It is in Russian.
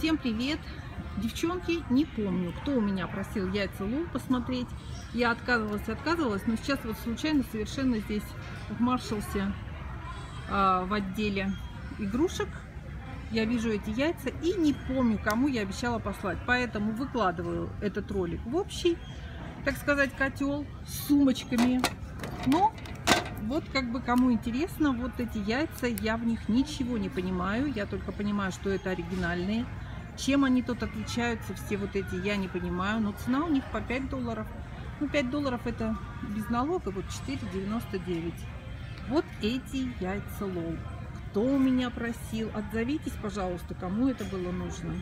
Всем привет! Девчонки, не помню, кто у меня просил яйца лол посмотреть. Я отказывалась, отказывалась, но сейчас вот случайно совершенно здесь в Маршалсе а, в отделе игрушек я вижу эти яйца и не помню, кому я обещала послать. Поэтому выкладываю этот ролик в общий, так сказать, котел с сумочками. Но вот как бы кому интересно, вот эти яйца, я в них ничего не понимаю. Я только понимаю, что это оригинальные. Чем они тут отличаются, все вот эти, я не понимаю. Но цена у них по 5 долларов. Ну, 5 долларов это без налога, вот 4,99. Вот эти яйца лол. Кто у меня просил? Отзовитесь, пожалуйста, кому это было нужно.